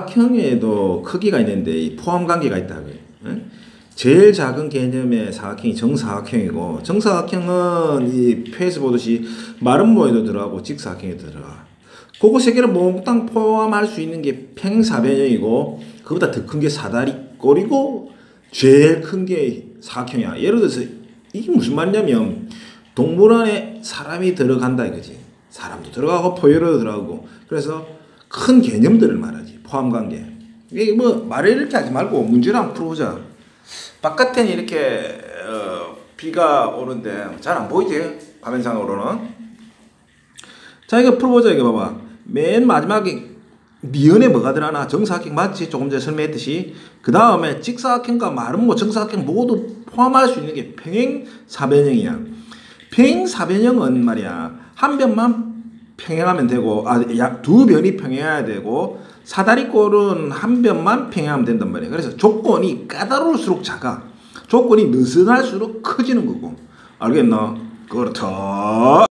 사각형에도 크기가 있는데 이 포함 관계가 있다고요. 응? 제일 작은 개념의 사각형이 정사각형이고 정사각형은 이 표에서 보듯이 마른 모에도 들어가고 직사각형에도 들어가. 그거 세 개를 몽땅 포함할 수 있는 게 평사변형이고 그보다 더 큰 게 사다리 꼴이고 제일 큰 게 사각형이야. 예를 들어서 이게 무슨 말이냐면 동물원에 사람이 들어간다 이거지. 사람도 들어가고 포유류도 들어가고 그래서 큰 개념들을 말하지 포함 관계. 이게 뭐 말을 이렇게 하지 말고 문제를 풀어보자. 바깥에는 이렇게 어, 비가 오는데 잘 안 보이지 화면상으로는. 자 이거 풀어보자 이거 봐봐. 맨 마지막에 미연에 뭐가 들어가나 정사각형 맞지 조금 전에 설명했듯이 그 다음에 직사각형과 마름모 정사각형 모두 포함할 수 있는 게 평행 사변형이야. 평행 사변형은 말이야 한 변만 평행하면 되고 아두 변이 평행해야 되고 사다리꼴은 한 변만 평행하면 된단 말이야. 그래서 조건이 까다로울수록 작아. 조건이 느슨할수록 커지는 거고. 알겠나? 그렇다.